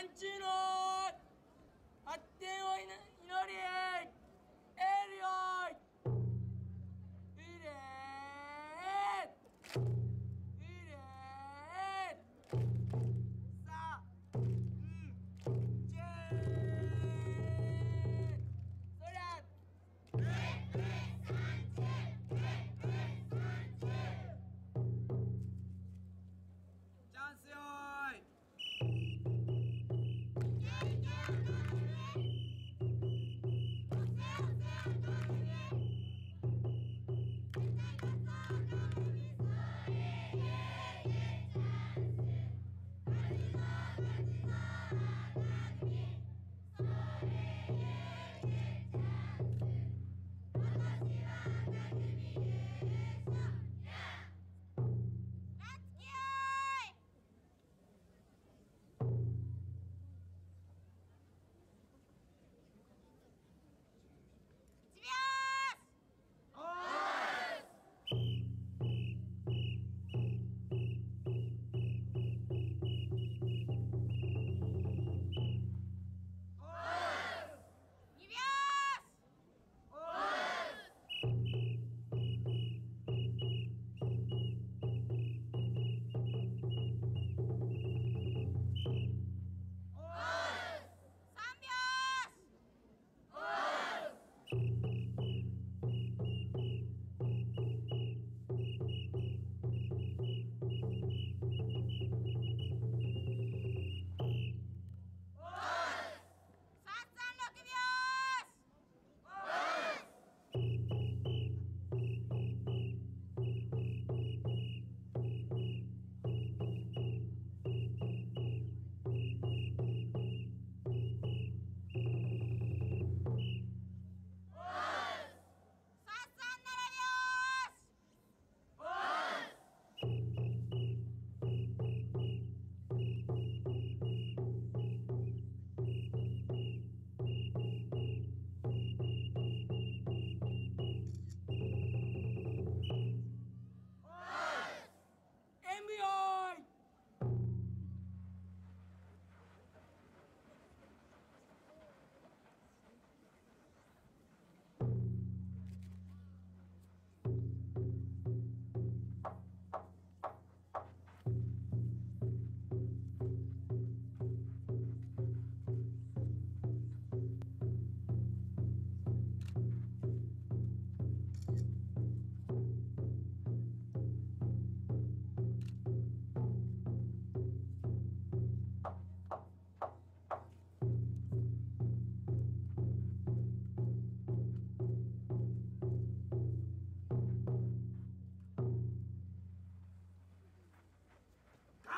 アンの発展を祈りエールよいいね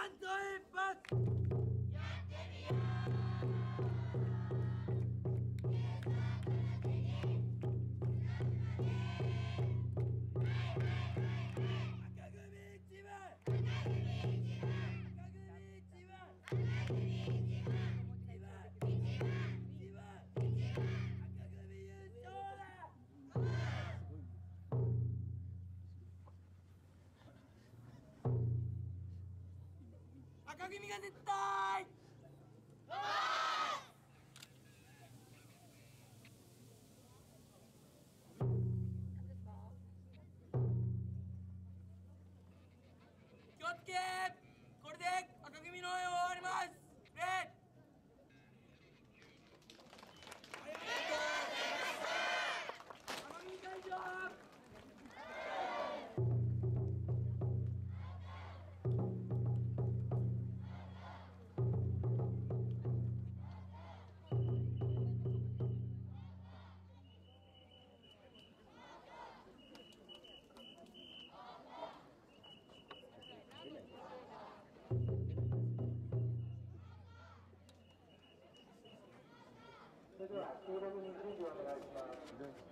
शांत होए बस 組が絶対。16人続きお願いします。